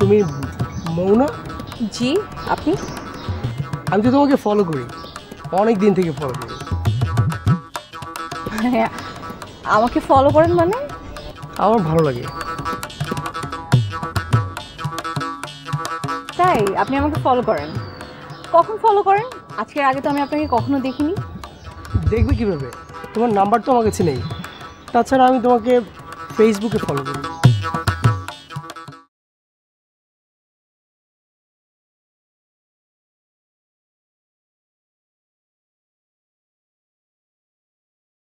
তুমি মৌনা? জি আপনি? আমি তো তোমাকে ফলো করি। অনেক দিন থেকে ফলো করি। মানে আমাকে ফলো করেন মানে? আমার ভালো লাগে। তাই আপনি আমাকে ফলো করেন। কখন ফলো করেন? আজকের আগে তো আমি আপনাকে কখনো দেখিনি। দেখবে কীভাবে? তোমার নাম্বার তো আমার কাছে নেই। তাছাড়া আমি তোমাকে ফেসবুকে ফলো করি।